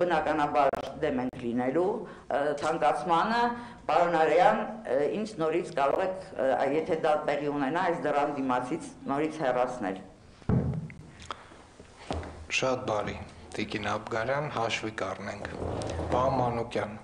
բնականաբար դեմ ենք լինելու ցանկացմանը, պարոն Արյան, ինձ նորից կարող եք, եթե դա տեղի ունենա, այս դրան դիմացից նորից հեռացնել։ Շատ բարի։ Տիկին Աբգարյան, հաշվի կառնենք։ Պարոն Մանուկյան,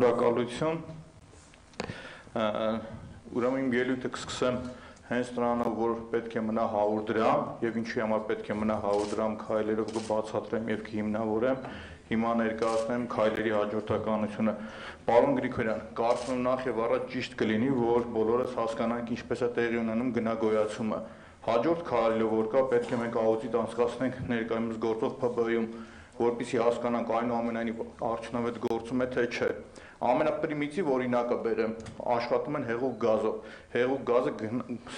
Շնորհակալություն։ Ուրեմն իմ ելույթը կսկսեմ հենց նրանով, որ պետք է մնա 100 դրամ եւ ինչի համար պետք է մնա 100 դրամ քայլերով կբացատրեմ եւ կհիմնավորեմ։ Հիմա ներկայացնեմ քայլերի հաջորդականությունը։ Պարոն Գրիգորյան, կարծում եմ նախ եւ առաջ ճիշտ կլինի, որ բոլորս հասկանանք ինչպես է տեղի ունենում գնագոյացումը։ Հաջորդ քայլը որ կա, պետք է մենք աուդիտ անցկացնենք ներկայումս գործող ՓԲ-ում որպեսզի հասկանանք այնուամենայնիվ արդյունավետ գործում է թե չէ։ Ամենապրիմիտիվ օրինակը բերեմ, աշխատում են հեղուկ գազով։ Հեղուկ գազը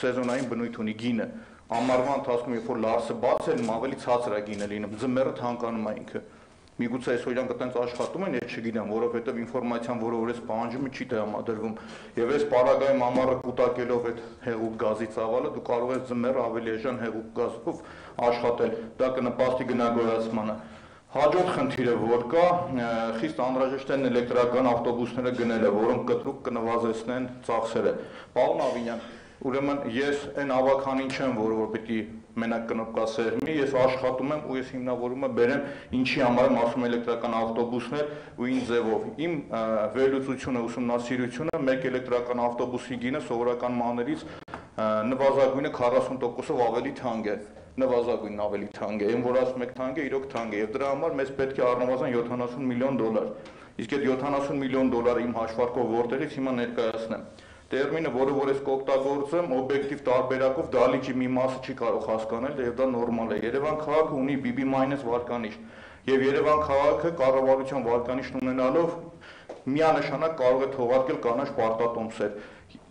սեզոնային բնույթ ունի գինը։ Ամառվա ընթացքում երբ որ լարսը բաց է, ավելի ցածր է գինը լինում, ձմեռը թանկանում է ինքը։ Միգուցե այսօր իրանք այտենց աշխատում են, ես չգիտեմ, որովհետև ինֆորմացիան, որը որ ես պահանջում չի տրամադրվում։ Եվ այս պարագայում ամառը կուտակելով այդ հեղուկ գազի ծավալը դու կարող ես ձմեռ ավելի էժան հեղուկ գազով աշխատել։ Դա կնպաստի գնագոյացմանը։ Հաջորդ խնդիրը որ կա, խիստ անհրաժեշտ են էլեկտրական ավտոբուսները գնելը, որոնք կտրուկ կնվազեցնեն ծախսերը։ Պարոն Ավինյան, ուրեմն ես այն ավականին չեմ, որ որ պիտի մենակ կնոպկա սեղմի, ես աշխատում եմ ու ես հիմնավորումը բերեմ ինչի համար եմ ասում էլեկտրական ավտոբուսներ ու ինչ ձևով։ Իմ վերլուծությունը, ուսումնասիրությունը մեկ էլեկտրական ավտոբուսի գինը սովորական մաններից նվազագույնը 40%-ով ավելի թանկ է նվազագույնն ավելի թանկ է, այն որ ասում եք թանկ է, իրոք թանկ է, եւ դրա համար մեզ պետք է առնվազն 70 միլիոն դոլար։ Իսկ այդ 70 միլիոն դոլարը իմ հաշվարկով որտեղից հիմա ներկայացնեմ։ Տերմինը, որը որ ես կօգտագործեմ, օբյեկտիվ տարբերակով դալիճի մի մասը չի կարող հասկանալ, եւ դա նորմալ է։ Երևան քաղաքը ունի BB- վարկանիշ, եւ Երևան քաղաքը կառավարության վարկանիշն ունենալով միանշանակ կարող է թողարկել կանաչ պարտատոմսեր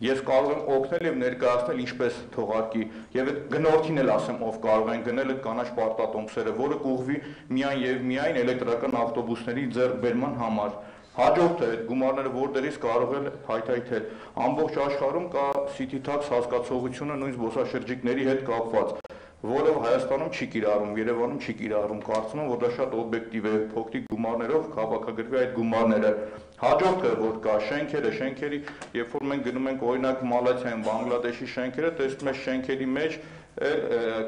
ես կարող եմ օգնել եւ ներկայացնել ինչպես թողարկի եւ այդ գնորդին էլ ասեմ ով կարող են գնել այդ կանաչ պարտատոմսերը, որը կուղվի միայն եւ միայն էլեկտրական ավտոբուսների ձեռքբերման համար։ Հաջորդը այդ գումարները որտեղից կարող են հայթայթել։ Ամբողջ աշխարհում կա City Tax հասկացողությունը նույն զբոսաշրջիկների հետ կապված որը Հայաստանում չի կիրառում, Երևանում չի կիրառում։ Կարծում եմ, որ դա շատ օբյեկտիվ է, փոքրիկ գումարներով քաղաքագրվի այդ գումարները։ Հաջորդը որ կա շենքերը, շենքերի, երբ որ մենք գնում ենք օրինակ Մալաթիայում, Բանգլադեշի շենքերը, տեսնում ես շենքերի մեջ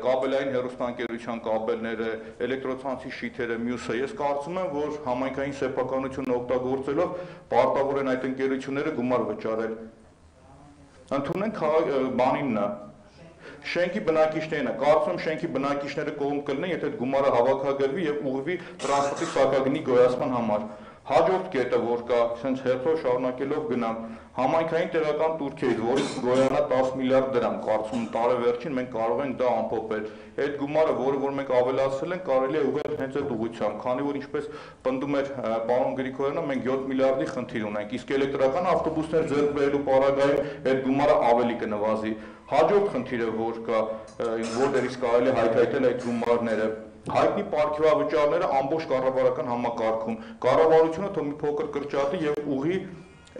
կաբելային հեռուստաընկերության կաբելները, էլեկտրոցանցի շիթերը, մյուսը։ Ես կարծում եմ, որ համայնքային սեփականությունը օգտագործելով պարտավոր են այդ ընկերությունները գումար վճարել։ Ընդունենք բանինն է, շենքի բնակիչներն է։ Կարծում շենքի բնակիչները կողմ կլինեն, եթե այդ գումարը հավաքագրվի եւ ուղղվի տրանսպորտի սակագնի գոյացման համար։ Հաջորդ կետը, որ կա, ցենց հերթով շարունակելով գնամ, համայնքային տեղական Թուրքիայից, որը գոյանա 10 միլիարդ դրամ, կարծում տարեվերջին մենք կարող ենք դա ամփոփել։ Այդ գումարը, որը որ մենք ավելացրել ենք, կարելի է ուղղել հենց այդ ուղղությամբ, քանի որ ինչպես պնդում էր պարոն Գրիգորյանը, մենք 7 միլիարդի խնդիր ունենք, իսկ էլեկտրական ավտոբուսներ ձեռք բերելու պարագայում այդ գումարը ավելի կնվազի։ Հաջորդ խնդիրը, որ կա, որտեղից կարելի հայթայթել այդ գումարները հայտնի ապարքեվավճարները ամբողջ կառավարական համակարգում։ Կառավարությունը թող մի փոքր կրճատի եւ ուղի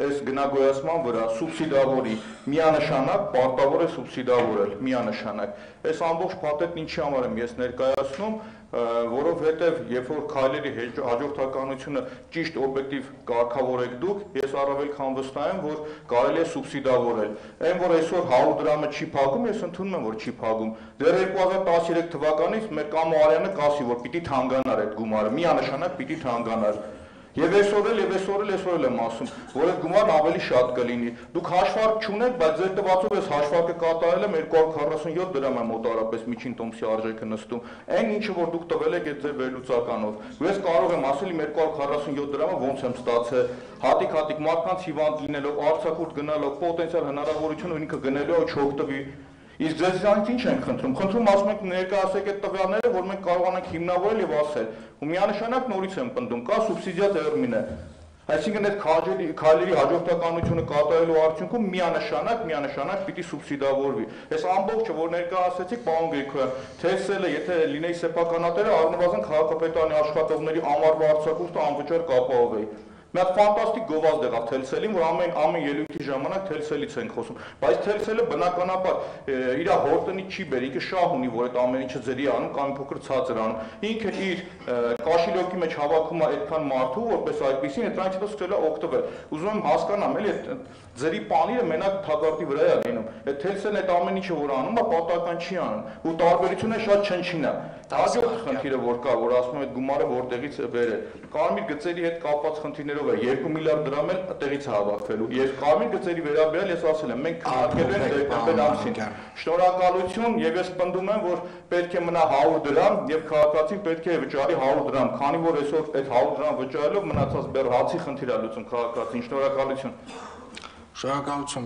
այս գնագոյացման վրա սուբսիդավորի միանշանակ պարտավոր է սուբսիդավորել միանշանակ այս ամբողջ փաթեթն ինչի համար եմ ես ներկայացնում որովհետև երբ որ քայլերի հաջորդականությունը ճիշտ օբյեկտիվ կարգավորեք դուք, ես առավել քան վստահ եմ, որ կարելի է սուբսիդավորել։ Այն որ այսօր 100 դրամը չի փակում, ես ընդունում եմ, որ չի փակում։ Դեռ 2013 թվականից մեր Կամո Արյանը կասի, որ պիտի թանկանար այդ գումարը, միանշանակ պիտի թանկանար։ Եվ այսօր էլ եւ այսօր էլ այսօր էլ եմ ասում, որ այդ գումարն ավելի շատ կլինի։ Դուք հաշվարկ չունեք, բայց ձեր տվածով ես հաշվարկը կատարել եմ 247 դրամ է մոտարապես միջին տոմսի արժեքը նստում։ Այն ինչը որ դուք տվել եք այդ ձեր վերլուծականով։ Ու ես կարող եմ ասել իմ 247 դրամը ոնց եմ ստացել։ Հատիկ-հատիկ մարդկանց հիվանդ լինելով, արցախուրդ գնալով, պոտենցիալ հնարավորություն ունի ինքը գնելու չօգտվի Իսկ ձեզանից ինչ ենք խնդրում։ Խնդրում ասում եք ներկայացեք այդ տվյալները, որ մենք կարողանանք հիմնավորել եւ ասել։ Ու միանշանակ նորից եմ պնդում, կա սուբսիդիա տերմինը։ Այսինքն այդ քաջերի քայլերի հաջորդականությունը կատարելու արդյունքում միանշանակ միանշանակ պիտի սուբսիդավորվի։ Այս ամբողջը, որ ներկայացեցիք, պարոն Գրիգորյան, թերսելը, եթե լինեի սեփականատերը, առնվազն քաղաքապետարանի աշխատողների ամառվա արձակուրդը անվճար կապահովեի։ Մի հատ ֆանտաստիկ գովազդ եղավ թելսելին, որ ամեն ամեն ելույթի ժամանակ թելսելից ենք խոսում, բայց թելսելը բնականաբար իր հորտնի չի բեր, ինքը շահ ունի, որ այդ ամեն ինչը ձերի անում կամ փոքր ցածր անում։ Ինքը իր կաշիլոկի մեջ հավաքում է այդքան մարդու, որպես այդպեսին, այդ դրանից հետո սկսել է օգտվել։ Ուզում եմ հասկանամ, էլի այդ ձերի պանիրը մենակ թագարտի վրա է լինում։ Այդ թելսելն այդ ամեն ինչը որ անում է, պատական չի անում։ Ու տարբերությունը շատ չնչին է։ Հաջորդ խնդիրը որ կա, որ ասում եմ այդ գումարը որտեղից է բերել։ Կարմիր գծերի հետ կապված խնդիրներով է 2 միլիարդ դրամ էլ տեղից հավաքվելու։ Ես կարմիր գծերի վերաբերյալ ես ասել եմ, մենք քննարկել ենք դեկտեմբեր ամսին։ Շնորհակալություն եւ ես պնդում եմ, որ պետք է մնա 100 դրամ եւ քաղաքացին պետք է վճարի 100 դրամ, քանի որ այսօր այդ 100 դրամ վճարելով մնացած բեռ հացի խնդիր է լուծում քաղաքացին։ Շնորհակալություն։ Շնորհակալություն